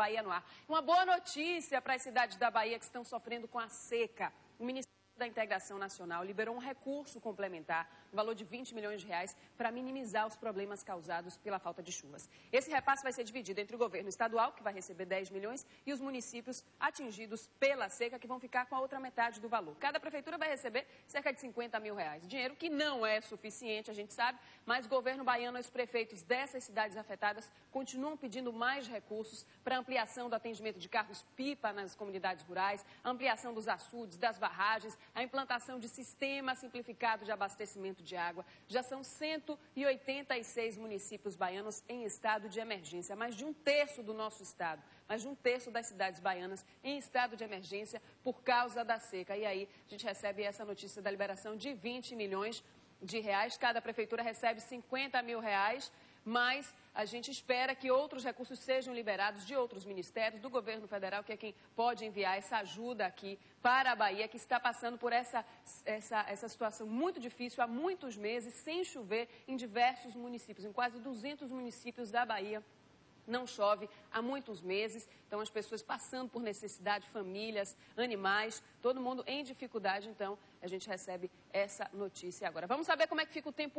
Bahia no ar. Uma boa notícia para as cidades da Bahia que estão sofrendo com a seca. O da Integração Nacional liberou um recurso complementar no valor de 20 milhões de reais para minimizar os problemas causados pela falta de chuvas. Esse repasse vai ser dividido entre o governo estadual, que vai receber 10 milhões, e os municípios atingidos pela seca, que vão ficar com a outra metade do valor. Cada prefeitura vai receber cerca de 50 mil reais. Dinheiro que não é suficiente, a gente sabe, mas o governo baiano e os prefeitos dessas cidades afetadas continuam pedindo mais recursos para ampliação do atendimento de carros-pipa nas comunidades rurais, ampliação dos açudes, das barragens, a implantação de sistema simplificado de abastecimento de água. Já são 186 municípios baianos em estado de emergência, mais de um terço do nosso estado, mais de um terço das cidades baianas em estado de emergência por causa da seca. E aí a gente recebe essa notícia da liberação de 20 milhões de reais. Cada prefeitura recebe 50 mil reais mas a gente espera que outros recursos sejam liberados de outros ministérios, do governo federal, que é quem pode enviar essa ajuda aqui para a Bahia, que está passando por essa, essa, essa situação muito difícil há muitos meses, sem chover em diversos municípios, em quase 200 municípios da Bahia não chove há muitos meses, então as pessoas passando por necessidade, famílias, animais, todo mundo em dificuldade, então a gente recebe essa notícia agora. Vamos saber como é que fica o tempo